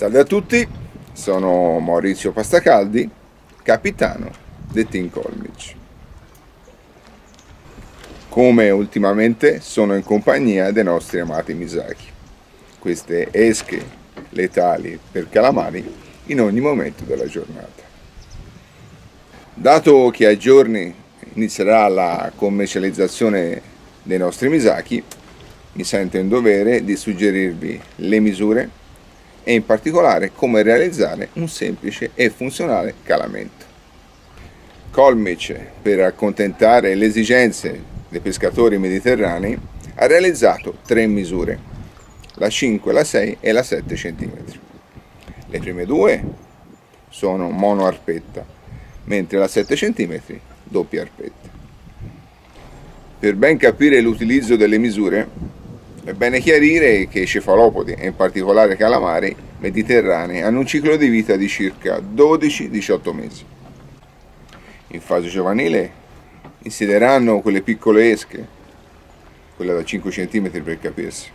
Salve a tutti, sono Maurizio Pastacaldi, capitano del Team Colmic. Come ultimamente sono in compagnia dei nostri amati Misaki, queste esche letali per calamari in ogni momento della giornata. Dato che a giorni inizierà la commercializzazione dei nostri Misaki, mi sento in dovere di suggerirvi le misure e in particolare come realizzare un semplice e funzionale calamento. Colmic, per accontentare le esigenze dei pescatori mediterranei, ha realizzato tre misure, la 5, la 6 e la 7 cm. Le prime due sono mono arpetta, mentre la 7 cm doppia arpetta. Per ben capire l'utilizzo delle misure, è bene chiarire che i cefalopodi, e in particolare calamari mediterranei, hanno un ciclo di vita di circa 12-18 mesi. In fase giovanile insideranno quelle piccole esche, quella da 5 cm per capirsi.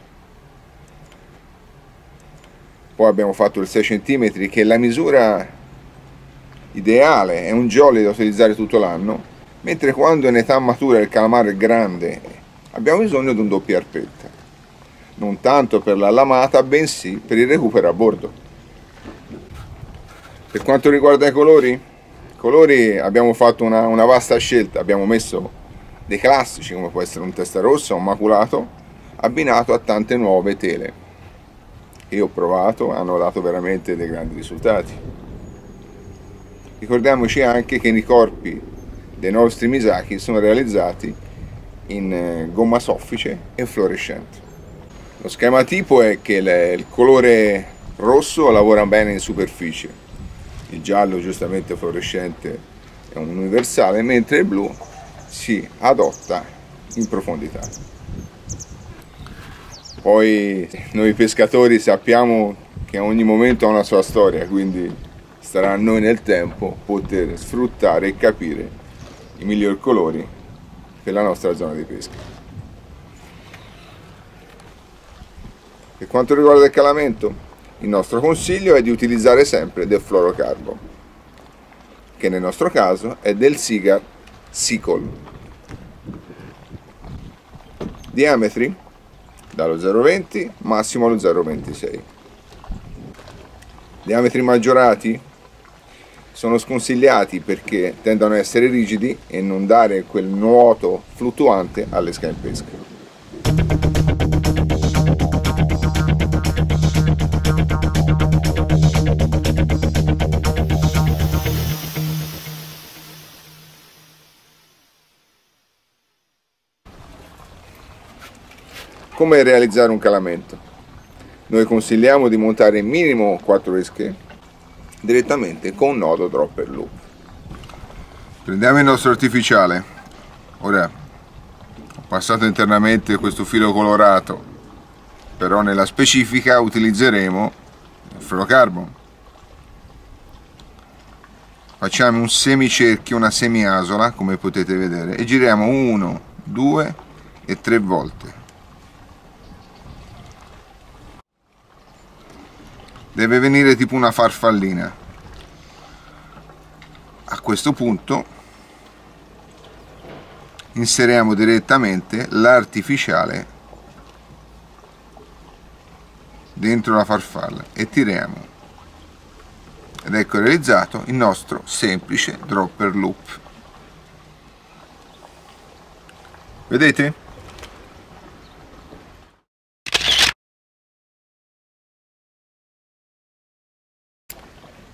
Poi abbiamo fatto il 6 cm che è la misura ideale, è un jolly da utilizzare tutto l'anno, mentre quando in età matura il calamaro è grande abbiamo bisogno di un doppio arpetta non tanto per la lamata, bensì per il recupero a bordo. Per quanto riguarda i colori, colori abbiamo fatto una, una vasta scelta, abbiamo messo dei classici come può essere un testa rossa o un maculato, abbinato a tante nuove tele. Io ho provato, hanno dato veramente dei grandi risultati. Ricordiamoci anche che i corpi dei nostri Misaki sono realizzati in eh, gomma soffice e fluorescente. Lo schema tipo è che il colore rosso lavora bene in superficie, il giallo giustamente fluorescente è un universale, mentre il blu si adotta in profondità. Poi noi pescatori sappiamo che ogni momento ha una sua storia, quindi starà a noi nel tempo poter sfruttare e capire i migliori colori per la nostra zona di pesca. Per quanto riguarda il calamento, il nostro consiglio è di utilizzare sempre del fluorocarbo, che nel nostro caso è del Sigar Sicol. Diametri dallo 0,20 massimo allo 0,26. Diametri maggiorati sono sconsigliati perché tendono a essere rigidi e non dare quel nuoto fluttuante alle in pesca. Come realizzare un calamento? Noi consigliamo di montare minimo 4 esche direttamente con nodo dropper loop. Prendiamo il nostro artificiale. Ora ho passato internamente questo filo colorato, però nella specifica utilizzeremo il fluorocarbon. Facciamo un semicerchio, una semiasola, come potete vedere, e giriamo 1, 2 e 3 volte. Deve venire tipo una farfallina. A questo punto inseriamo direttamente l'artificiale dentro la farfalla e tiriamo. Ed ecco realizzato il nostro semplice dropper loop. Vedete?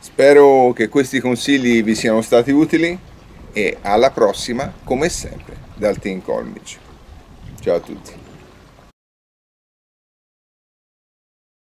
Spero che questi consigli vi siano stati utili e alla prossima, come sempre, dal Team Colmic. Ciao a tutti.